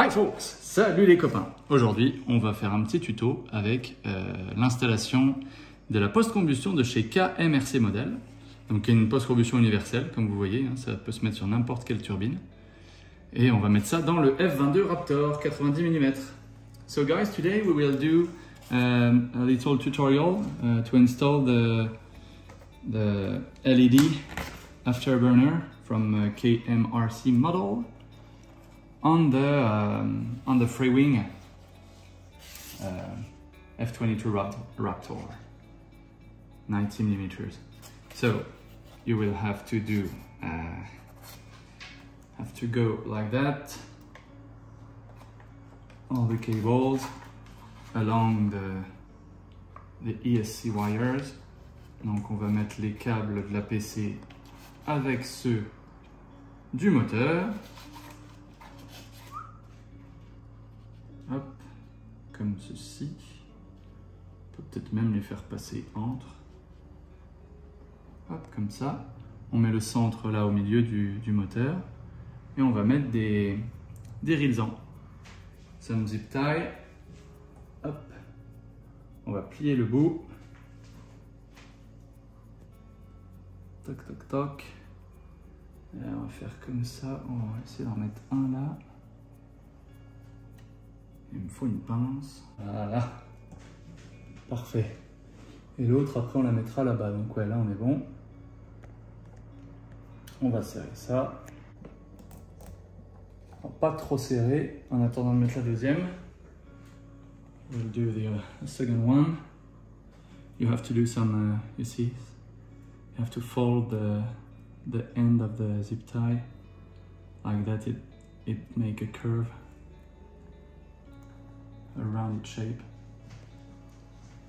Hi folks, salut les copains. Aujourd'hui, on va faire un petit tuto avec euh, l'installation de la post-combustion de chez KMRC Model. Donc une post-combustion universelle, comme vous voyez, hein, ça peut se mettre sur n'importe quelle turbine. Et on va mettre ça dans le F22 Raptor 90 mm. So guys, today we will do um, a little tutorial uh, to install the, the LED afterburner from uh, KMRC model on the um, on the Freewing uh, F22 Raptor, 90 millimeters. So you will have to do uh, have to go like that. All the cables along the the ESC wires. Donc on va mettre les câbles de la PC avec ceux du moteur. Hop, comme ceci. On peut peut-être même les faire passer entre. Hop, comme ça. On met le centre là au milieu du, moteur. Et on va mettre des, des rilsans. Some zip tie. Hop. On va plier le bout. Toc, toc, toc. Et on va faire comme ça. On va essayer d'en mettre un là. Il me faut une pince. Voilà. Parfait. Et l'autre, après, on la mettra là-bas. Donc ouais, là, on est bon. On va serrer ça. Pas trop serré en attendant de mettre la deuxième. We'll do the uh, second one. You have to do some, uh, you see, you have to fold the, the end of the zip tie like that. It, it make a curve. A rounded shape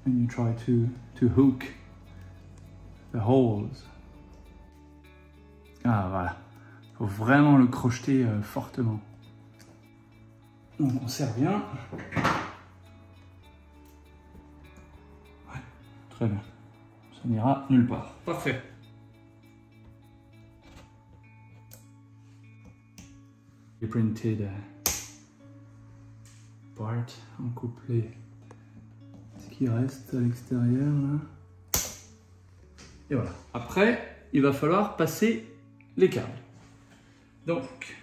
and you try to, to hook the holes. Ah voilà, faut vraiment le crocheter euh, fortement. Donc on serre bien. Ouais, très bien. Ça n'ira nulle part. Parfait. printed uh, on coupe ce qui reste à l'extérieur Et voilà. Après, il va falloir passer les câbles. Donc,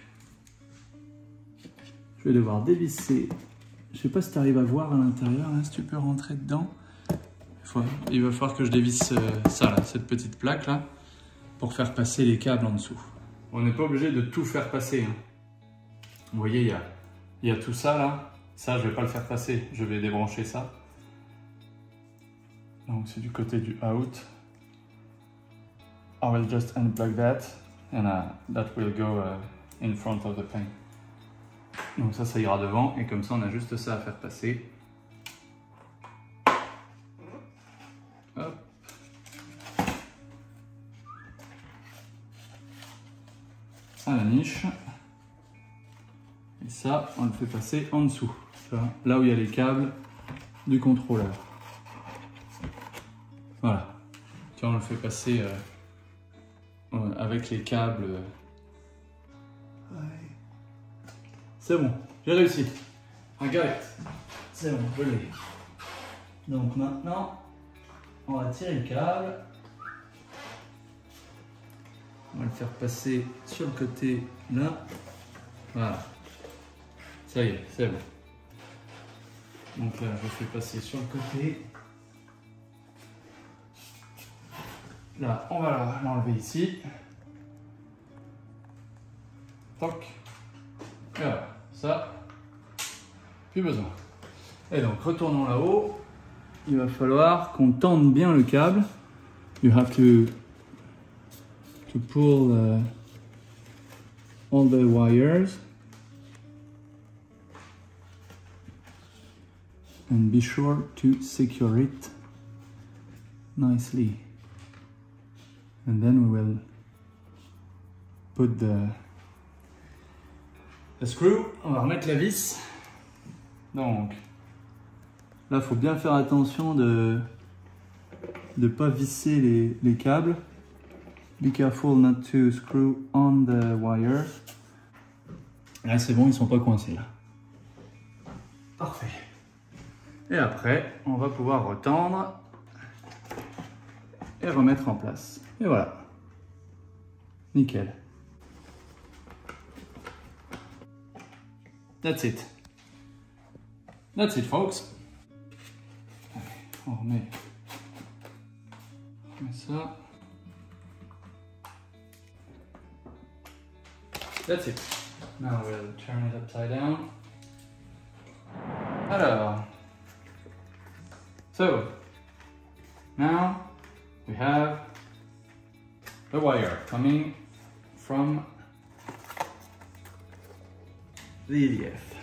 je vais devoir dévisser. Je sais pas si tu arrives à voir à l'intérieur, si tu peux rentrer dedans. Il va falloir que je dévisse euh, ça, cette petite plaque là, pour faire passer les câbles en dessous. On n'est pas obligé de tout faire passer. Hein. Vous voyez, il y a, y a tout ça là. Ça, je vais pas le faire passer, je vais débrancher ça. Donc c'est du côté du out. I will just unplug that and uh, that will go uh, in front of the plane. Donc ça, ça ira devant et comme ça, on a juste ça à faire passer. À la niche. Et ça, on le fait passer en dessous là où il y a les câbles du contrôleur. Voilà. on le fait passer euh, avec les câbles. C'est bon, j'ai réussi. I got C'est bon, je l'ai. Donc maintenant, on va tirer le câble. On va le faire passer sur le côté là. Voilà. Ça y est, c'est bon. Donc là, je fais passer sur le côté. Là, on va l'enlever ici. Toc. Voilà, ça, plus besoin. Et donc, retournons là-haut. Il va falloir qu'on tende bien le câble. You have to, to pull uh, all the wires. And be sure to secure it nicely. And then we will put the, the screw on va remettre la vis. Donc là faut bien faire attention de ne pas visser les, les câbles. Be careful not to screw on the wires là c'est bon ils sont pas coincés là. Parfait. Et après, on va pouvoir retendre et remettre en place. Et voilà. Nickel. That's it. That's it, folks. on remet, on ça. That's it. Now we'll turn it upside down. Alors. So, now we have the wire coming from the EDF.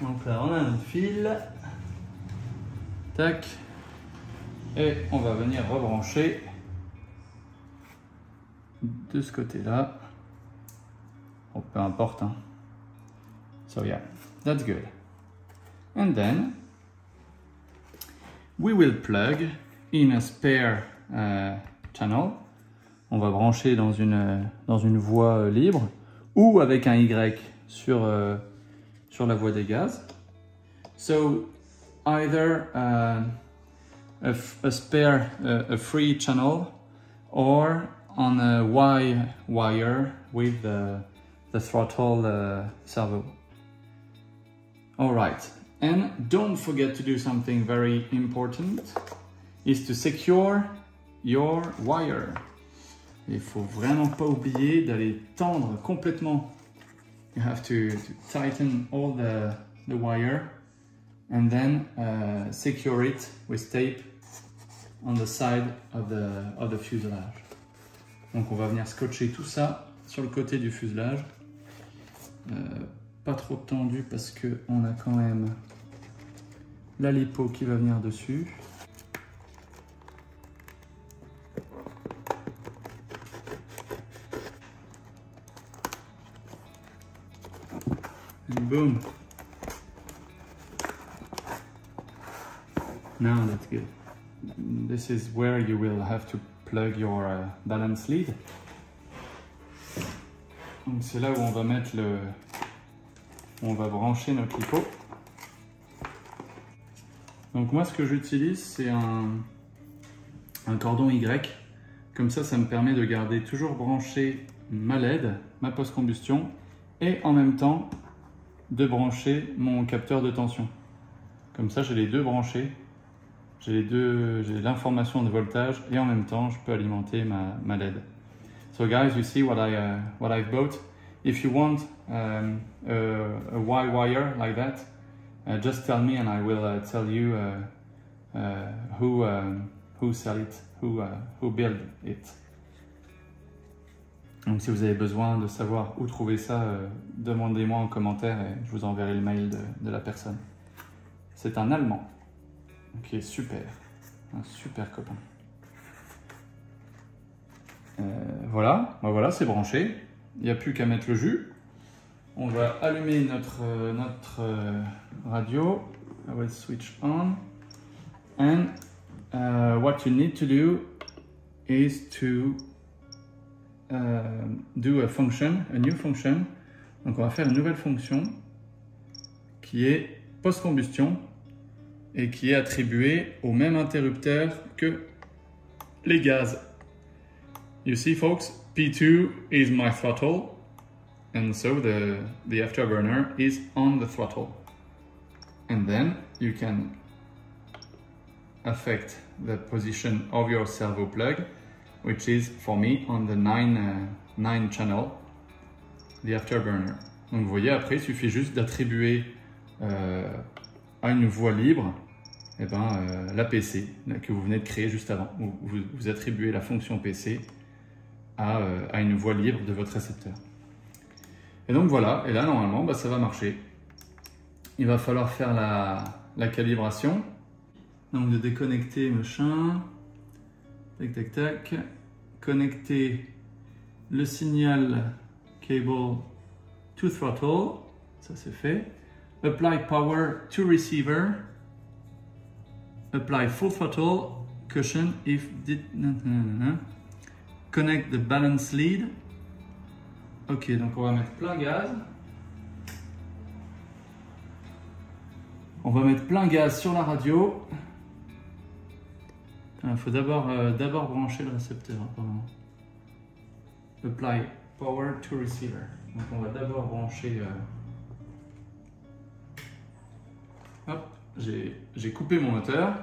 Donc là, on a un fil. Tac. Et on va venir rebrancher de ce côté-là. Oh, peu importe. Hein. So yeah, that's good. And then we will plug in a spare uh, channel. On va brancher dans une, dans une voie libre ou avec un Y sur, euh, sur la voie des gaz. So either uh, a, a, spare, uh, a free channel or on a Y wire with the, the throttle uh, servo. All right, and don't forget to do something very important, is to secure your wire. Il faut vraiment pas oublier d'aller tendre complètement. You have to, to tighten all the, the wire and then uh, secure it with tape on the side of the, of the fuselage. Donc on va venir scotcher tout ça sur le côté du fuselage. Euh, pas trop tendu parce que on a quand même la lipo qui va venir dessus. boom. Now that's good. This is where you will have to plug your uh, balance lead. Donc c'est là où on va mettre le, on va brancher notre lipo. Donc moi ce que j'utilise c'est un, un cordon Y. Comme ça, ça me permet de garder toujours branché ma LED, ma post-combustion, et en même temps de brancher mon capteur de tension. Comme ça, j'ai les deux branchés. J'ai l'information de voltage et en même temps, je peux alimenter ma, ma LED. So guys, you see what I uh, what I've bought? If you want um, a, a Y wire like that, uh, just tell me and I will uh, tell you uh, who. Donc si vous avez besoin de savoir où trouver ça, euh, demandez-moi en commentaire et je vous enverrai le mail de, la personne. C'est un Allemand qui est super, un super copain. Euh, voilà, ben voilà, c'est branché. Il n'y a plus qu'à mettre le jus. On va allumer notre, euh, notre radio. I will switch on. And uh, what you need to do is to euh, do a function, a new function. Donc on va faire une nouvelle fonction qui est post-combustion et qui est attribuée au même interrupteur que les gaz. You see folks, P2 is my throttle and so the, the afterburner is on the throttle. And then you can affect the position of your servo plug which is for me on the 9, uh, channel, the afterburner. Donc vous voyez, après, il suffit juste d'attribuer euh, à une voie libre eh ben, euh, la PC que vous venez de créer juste avant. Vous, vous attribuez la fonction PC à, euh, à, une voie libre de votre récepteur. Et donc voilà, et là normalement bah, ça va marcher. Il va falloir faire la, la calibration. Donc de déconnecter machin. Tac, tac, tac. Connecter le signal cable to throttle. Ça c'est fait. Apply power to receiver. Apply full throttle. Cushion if did. Connect the balance lead. Ok, donc on va mettre plein gaz. On va mettre plein gaz sur la radio. Il faut d'abord euh, d'abord brancher le récepteur. Apply power to receiver. Donc on va d'abord brancher. Euh... Hop, j'ai coupé mon moteur.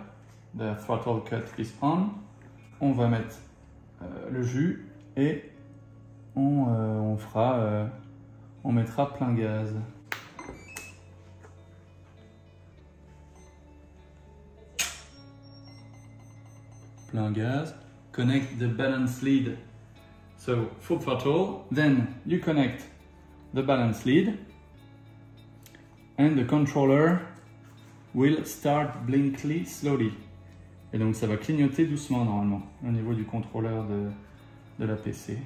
The throttle cut is on. On va mettre le jus et on, euh, fera, euh, on mettra plein gaz. Plein gaz. Connect the balance lead. So full throttle, then you connect the balance lead and the controller will start blinkly slowly. Et donc ça va clignoter doucement normalement au niveau du contrôleur de, de la PC.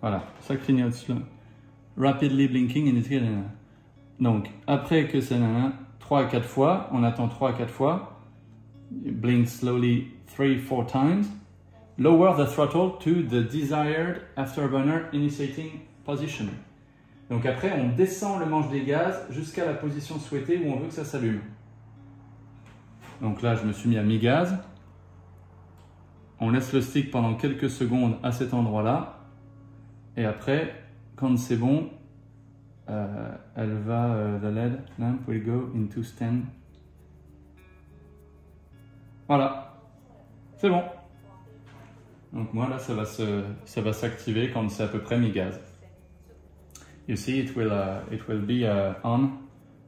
Voilà, ça clignote slow. Rapidly blinking indicator. Donc après que c'est 3 à 4 fois, on attend 3 à 4 fois. Blink slowly 3-4 times. Lower the throttle to the desired afterburner initiating position. Donc après, on descend le manche des gaz jusqu'à la position souhaitée où on veut que ça s'allume. Donc là, je me suis mis à mi-gaz. On laisse le stick pendant quelques secondes à cet endroit-là. Et après, quand c'est bon, euh, elle va, euh, LED lamp will go into stand. Voilà, c'est bon. Donc moi là, ça va ça va s'activer quand c'est à peu près mi-gaz. You see, it will, uh, it will be uh, on.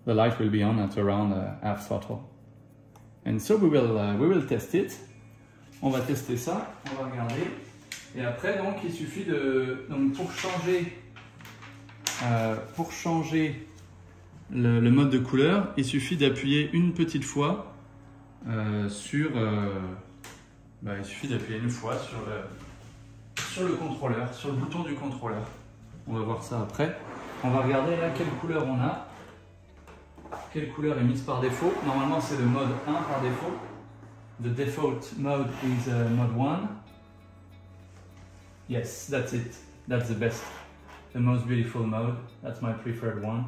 The light will be on at around uh, half throttle. And so we will, uh, we will test it. On va tester ça, on va regarder. Et après, donc, il suffit de, donc, pour changer, euh, pour changer le, le, mode de couleur, il suffit d'appuyer une petite fois euh, sur, euh, bah, il suffit d'appuyer une fois sur le, sur le contrôleur, sur le bouton du contrôleur. On va voir ça après. On va regarder là quelle couleur on a. Quelle couleur est mise par défaut Normalement, c'est le mode 1 par défaut. The default mode is uh, mode 1. Yes, that's it. That's the best. The most beautiful mode. That's my preferred one.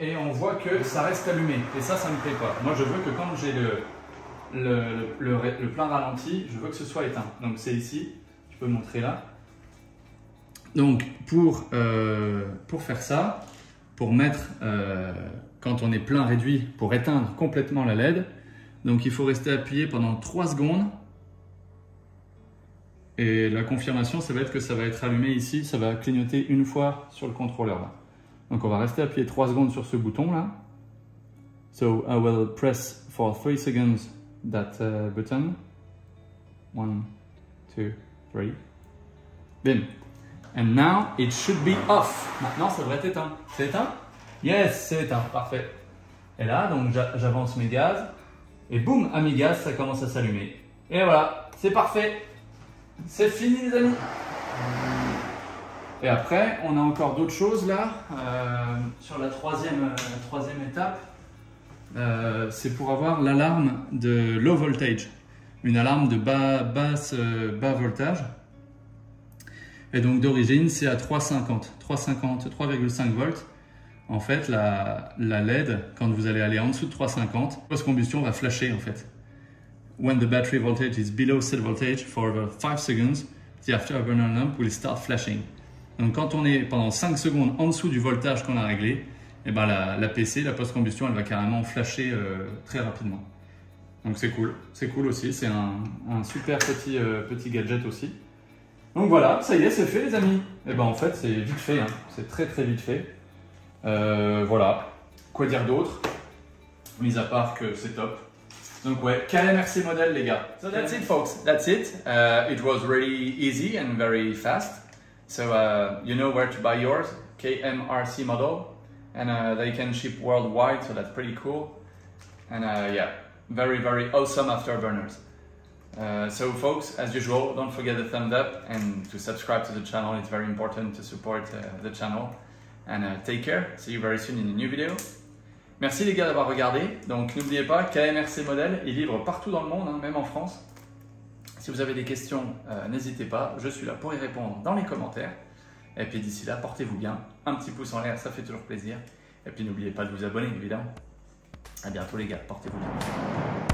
Et on voit que ça reste allumé. Et ça, ça me plaît pas. Moi, je veux que quand j'ai le, le, le, le, plein ralenti, je veux que ce soit éteint. Donc c'est ici. Je peux montrer là. Donc pour, euh, pour faire ça, pour mettre, euh, quand on est plein réduit, pour éteindre complètement la LED, donc il faut rester appuyé pendant 3 secondes. Et la confirmation, ça va être que ça va être allumé ici, ça va clignoter une fois sur le contrôleur. Là. Donc on va rester appuyé 3 secondes sur ce bouton là. So I will press for 3 seconds that uh, button. 1, 2, 3. Bim. And now it should be off. Maintenant, ça devrait être éteint. C'est éteint? Yes, c'est éteint. Parfait. Et là, donc j'avance mes gaz. Et boum, à mi gaz, ça commence à s'allumer. Et voilà, c'est parfait. C'est fini, les amis. Et après, on a encore d'autres choses là. Euh, sur la troisième, euh, troisième étape, euh, c'est pour avoir l'alarme de low voltage. Une alarme de bas, basse, bas voltage. Et donc d'origine, c'est à 3,50, 3,50, 3,5 volts. En fait, la, la, LED, quand vous allez aller en dessous de 3,50, post-combustion va flasher en fait. When the battery voltage is below set voltage for about 5 seconds, the afterburner lamp will start flashing. Donc quand on est pendant 5 secondes en dessous du voltage qu'on a réglé, et eh ben la, la, PC, la post-combustion, elle va carrément flasher euh, très rapidement. Donc c'est cool, c'est cool aussi, c'est un, un, super petit, euh, petit gadget aussi. Donc voilà, ça y est, c'est fait les amis. Et eh ben en fait, c'est vite fait, hein. c'est très très vite fait. Euh, voilà, quoi dire d'autre? Mis à part que c'est top. Donc ouais, KMRC modèle les gars? So that's it folks, that's it. Uh, it was really easy and very fast. So uh, you know where to buy yours, KMRC model. And uh, they can ship worldwide, so that's pretty cool. And uh, yeah, very, very awesome afterburners. Uh, so folks, as usual, don't forget the thumbs up and to subscribe to the channel. It's very important to support uh, the channel. And uh, take care. See you very soon in a new video. Merci les gars d'avoir regardé. Donc n'oubliez pas, KMRC Model est libre partout dans le monde, hein, même en France. Si vous avez des questions, euh, n'hésitez pas. Je suis là pour y répondre dans les commentaires. Et puis d'ici là, portez-vous bien. Un petit pouce en l'air, ça fait toujours plaisir. Et puis n'oubliez pas de vous abonner, évidemment. À bientôt les gars, portez-vous bien.